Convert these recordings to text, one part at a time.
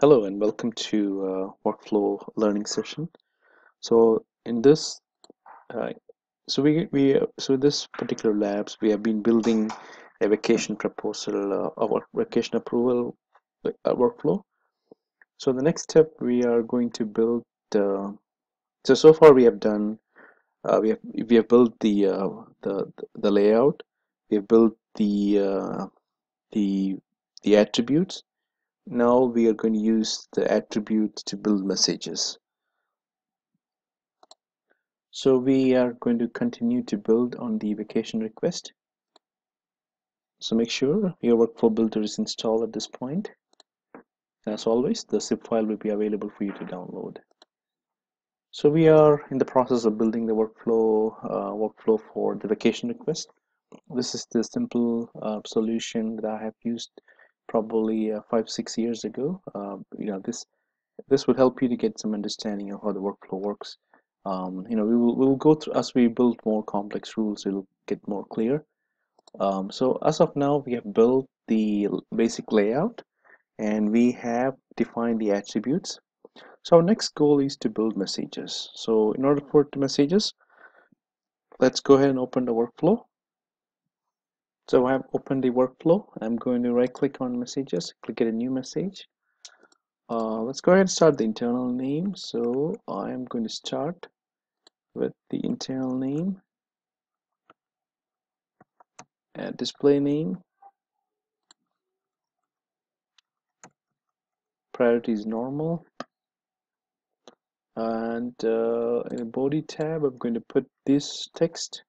Hello and welcome to uh, workflow learning session. So in this, uh, so we we so this particular labs we have been building a vacation proposal, uh, our vacation approval uh, workflow. So the next step we are going to build. Uh, so so far we have done uh, we have we have built the uh, the the layout. We have built the uh, the the attributes now we are going to use the attributes to build messages. So we are going to continue to build on the vacation request. So make sure your workflow builder is installed at this point. As always, the zip file will be available for you to download. So we are in the process of building the workflow uh, workflow for the vacation request. This is the simple uh, solution that I have used probably uh, five six years ago uh, you know this this would help you to get some understanding of how the workflow works. Um, you know we will, we will go through as we build more complex rules it'll get more clear. Um, so as of now we have built the basic layout and we have defined the attributes. So our next goal is to build messages. So in order for the messages let's go ahead and open the workflow so I've opened the workflow. I'm going to right click on messages, click at a new message. Uh, let's go ahead and start the internal name. So I'm going to start with the internal name, and display name, priority is normal, and uh, in the body tab, I'm going to put this text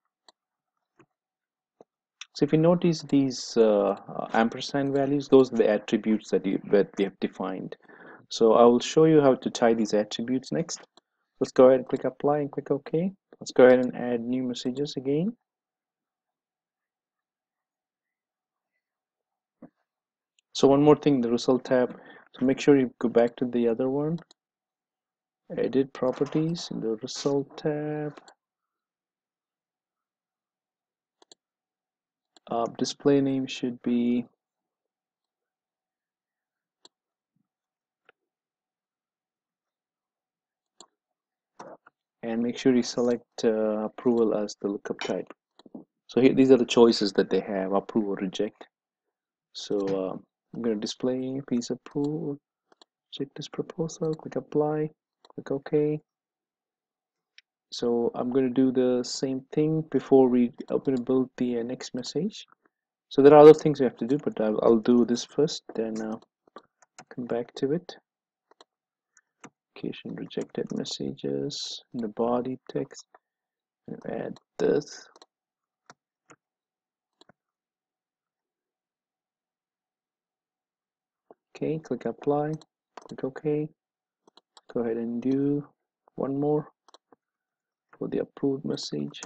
so if you notice these uh, ampersand values, those are the attributes that, you, that we have defined. So I will show you how to tie these attributes next. Let's go ahead and click apply and click OK. Let's go ahead and add new messages again. So one more thing, the result tab. So make sure you go back to the other one. Edit properties in the result tab. Uh, display name should be and make sure you select uh, approval as the lookup type. So here, these are the choices that they have approve or reject. So uh, I'm going to display please approve check this proposal click apply click OK so I'm going to do the same thing before we open and build the uh, next message. So there are other things we have to do but I'll, I'll do this first then uh, come back to it. Application rejected messages in the body text. Add this. Okay click apply. Click OK go ahead and do one more for the approved message.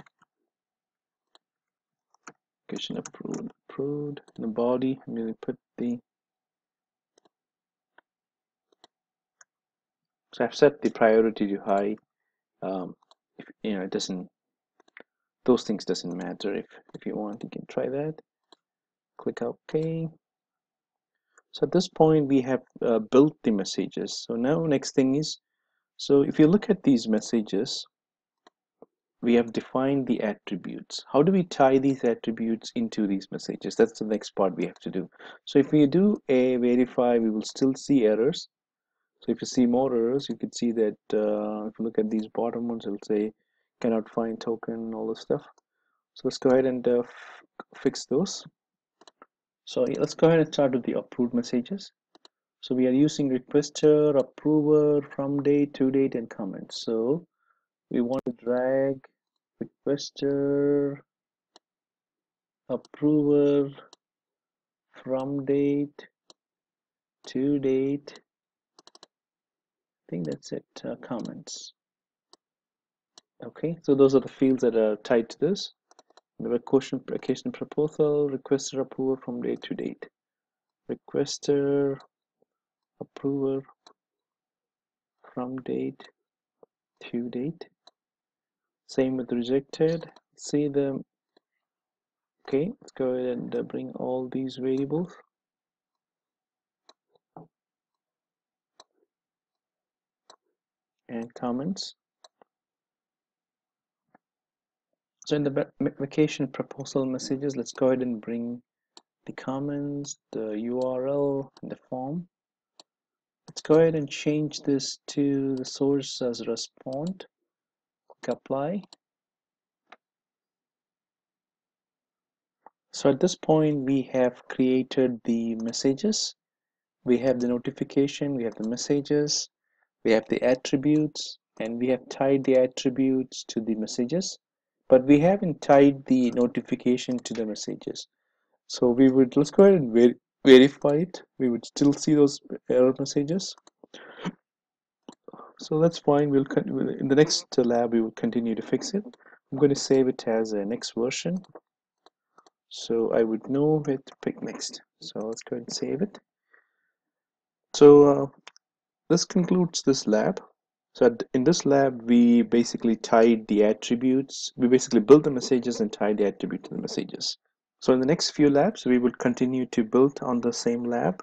Application approved approved. In the body I'm going to put the so I've set the priority to high. Um, if you know it doesn't those things doesn't matter if if you want you can try that. Click OK. So at this point we have uh, built the messages. So now next thing is so if you look at these messages we have defined the attributes. How do we tie these attributes into these messages? That's the next part we have to do. So if we do a verify we will still see errors. So if you see more errors you can see that uh, if you look at these bottom ones it'll say cannot find token all this stuff. So let's go ahead and uh, fix those. So let's go ahead and start with the approved messages. So we are using requester approver from date to date and comment so we want to drag requester approver from date to date. I think that's it uh, comments. Okay so those are the fields that are tied to this. The vacation proposal requester approver from date to date. Requester approver from date to date same with rejected. See them okay let's go ahead and uh, bring all these variables. And comments. So in the vacation proposal messages let's go ahead and bring the comments the URL the form. Let's go ahead and change this to the source as respond click apply. So at this point we have created the messages. We have the notification we have the messages we have the attributes and we have tied the attributes to the messages. But we haven't tied the notification to the messages. So we would let's go ahead and ver verify it. We would still see those error messages so that's fine. We'll in the next lab we will continue to fix it. I'm going to save it as a next version. So I would know where to pick next. So let's go and save it. So uh, this concludes this lab. So in this lab we basically tied the attributes we basically built the messages and tied the attribute to the messages. So in the next few labs we will continue to build on the same lab.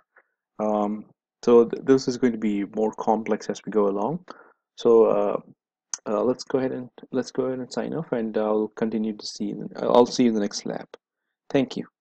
Um, so th this is going to be more complex as we go along. So uh, uh, let's go ahead and let's go ahead and sign off and I'll continue to see I'll see you in the next lab. Thank you